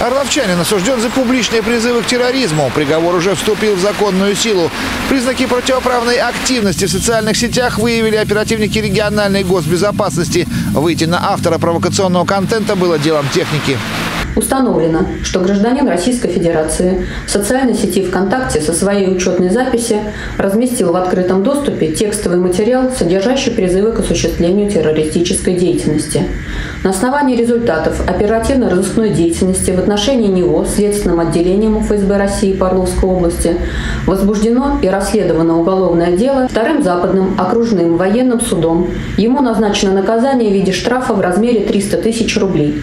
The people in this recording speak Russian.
Орловчанин осужден за публичные призывы к терроризму. Приговор уже вступил в законную силу. Признаки противоправной активности в социальных сетях выявили оперативники региональной госбезопасности. Выйти на автора провокационного контента было делом техники. Установлено, что гражданин Российской Федерации в социальной сети ВКонтакте со своей учетной записи разместил в открытом доступе текстовый материал, содержащий призывы к осуществлению террористической деятельности. На основании результатов оперативно-розыскной деятельности в отношении него Следственным отделением ФСБ России по Орловской области возбуждено и расследовано уголовное дело вторым западным окружным военным судом. Ему назначено наказание в виде штрафа в размере 300 тысяч рублей.